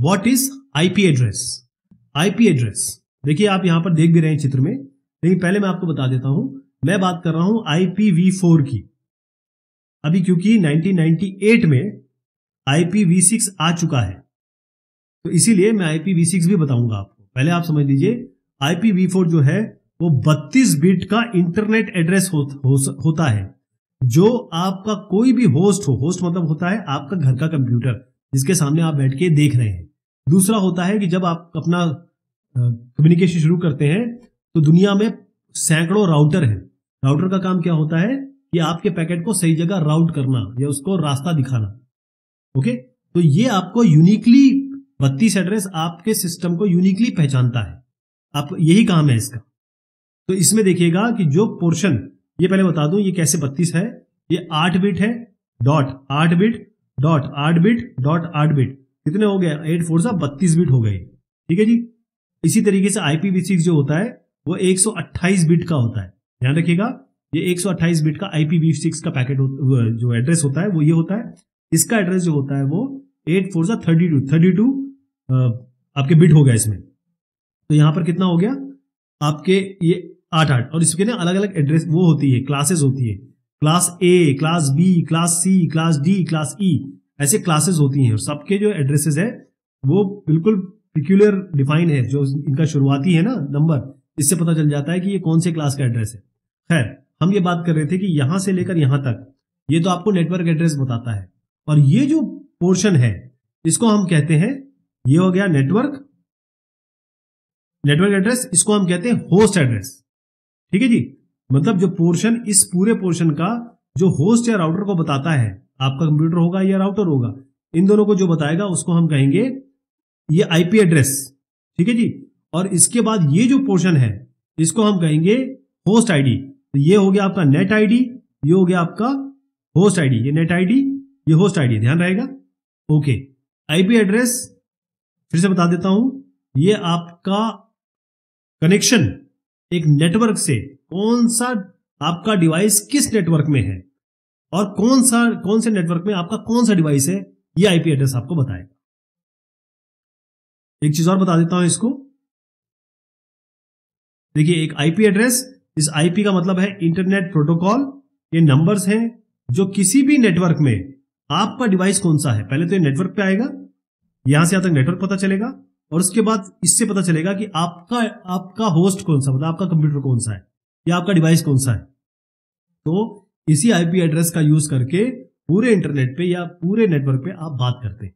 What is IP address IP address देखिए आप यहाँ पर देख भी रहे हैं चित्र में। लेकिन पहले मैं आपको बता देता हूँ। मैं बात कर रहा हूँ IPv4 की। अभी क्योंकि 1998 में IPv6 आ चुका है। तो इसीलिए मैं IPv6 भी बताऊँगा आपको। पहले आप समझ लीजिए IPv4 जो है वो 32 बिट का इंटरनेट एड्रेस हो, हो, होता है। जो आपका कोई भी होस्ट हो होस्ट मतलब होता है आपका घर का कंप्यूटर जिसके सामने आप बैठ के देख रहे हैं। दूसरा होता है कि जब आप अपना कम्युनिकेशन शुरू करते हैं तो दुनिया में सैकड़ों राउटर हैं। राउटर का काम क्या होता है कि आपके पैकेट को सही जगह राउट करना या उसको रास्ता दिखाना। ओके तो ये आपको यूनिकली बत्तीस एड्रेस आपके सिस्टम को यूनिकली पहचानता है। आप, यही काम है इसका। तो इसमें देखिएगा कि जो पोर्शन ये पहले बता दूँ, ये कैसे बत्तीस है? ये आठ बिट है डॉट आठ बिट डॉट आठ बिट डॉट आठ बिट कितने हो गए? एट फोर सा बत्तीस बिट हो गए। ठीक है जी? इसी तरीके से आईपीवी सिक्स जो होता है, वो 128 बिट का होता है। ध्यान रखिएगा, ये 128 बिट का IPv6 का पैकेट जो एड्रेस होता है, वो ये होता है। इसका एड्रेस जो होता है, वो एट फोर सा थर्टी टू थर्टी टू आपके बिट हो गया इसमें। तो यहाँ पर कितना हो गया? आपके ये आठ आठ। और इसके ना अलग अलग एड्रेस वो होती है क्लासेस होती है। Class A class B class C class D class E ऐसे क्लासेस होती हैं और सबके जो एड्रेसेस है, वो बिल्कुल पिक्यूलर डिफाइन है, जो इनका शुरुआती है ना नंबर इससे पता चल जाता है कि ये कौन से क्लास का एड्रेस है। खैर, हम ये बात कर रहे थे कि यहाँ से लेकर यहाँ तक, ये तो आपको नेटवर्क एड्रेस बताता है। और ये जो पोर्शन है, इसको हम कहते हैं, ये हो गया नेटवर्क नेटवर्क एड्रेस इसको हम कहते हैं होस्ट एड्रेस ठीक है जी? मतलब जो पोर्शन इस पूरे पोर्शन का, जो होस्ट या राउटर को बताता है आपका कंप्यूटर होगा या राउटर होगा, इन दोनों को जो बताएगा उसको हम कहेंगे ये आईपी एड्रेस ठीक है जी? और इसके बाद ये जो पोर्शन है, इसको हम कहेंगे होस्ट आईडी तो ये हो गया आपका नेट आईडी ये हो गया आपका होस्ट आईडी ये नेट आईडी ये होस्ट आईडी ध्यान रहेगा? ओके आईपी एड्रेस फिर से बता देता हूँ, ये आपका कनेक्शन एक नेटवर्क से कौन सा आपका डिवाइस किस नेटवर्क में है? और कौन सा, कौन से नेटवर्क में आपका कौन सा डिवाइस है, ये आईपी एड्रेस आपको बताएगा। एक चीज़ और बता देता हूँ इसको। देखिए, एक आईपी एड्रेस इस आईपी का मतलब है इंटरनेट प्रोटोकॉल ये नंबर्स हैं, जो किसी भी नेटवर्क में आपका डिवाइस कौन सा है। पहले तो ये नेटवर्क पे आएगा, यहाँ से यहाँ तक नेटवर्क पता चलेगा, और उसके बाद इससे पता चलेगा कि आपका आपका होस्ट कौन सा मतलब आपका कंप्यूटर कौन सा है, या आपका डिवाइस कौन सा है। तो इसी आईपी एड्रेस का यूज़ करके पूरे इंटरनेट पे या पूरे नेटवर्क पे आप बात करते हैं।